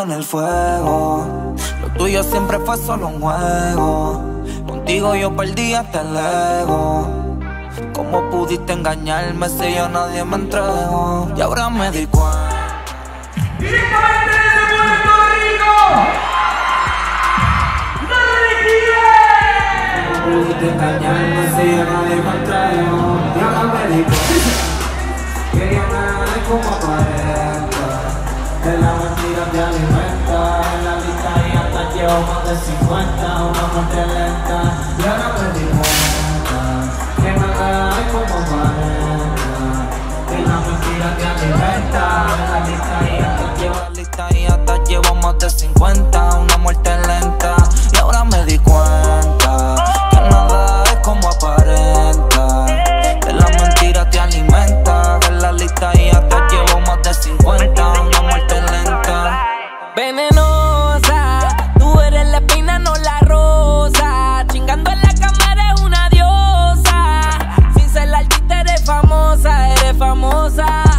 con el fuego. Lo tuyo siempre fue solo un juego. Contigo yo perdí hasta el ego. ¿Cómo pudiste engañarme si yo nadie me entregó? Y ahora me di cuenta. Directamente desde Puerto Rico. ¡Nadie ¿Cómo pudiste engañarme si yo nadie me entregó? Y ahora me di cuenta. Que es como aparenta. Que la mentira te alimenta. En la lista y hasta llevo más de 50. Una muerte lenta. Y ahora me di cuenta. Que nada es como aparenta. Que la mentira te alimenta. En la lista y hasta llevo, lista y hasta llevo más de 50. Una famosa.